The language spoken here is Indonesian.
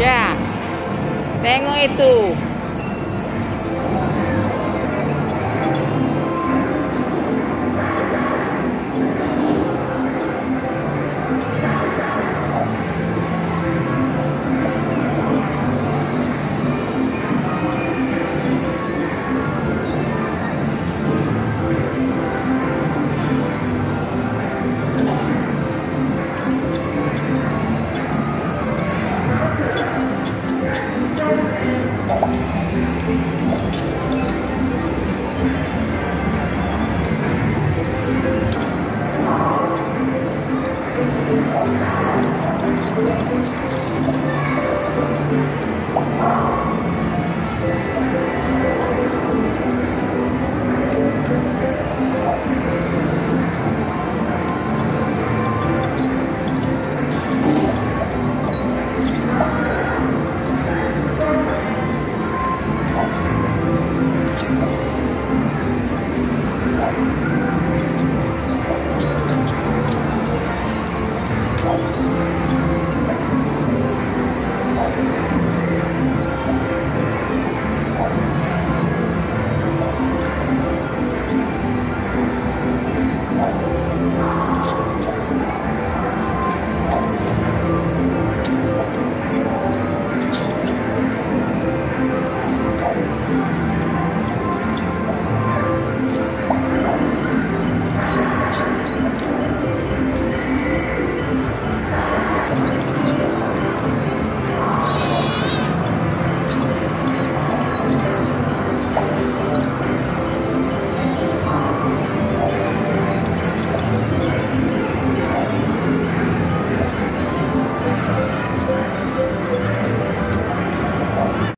ya tengok itu.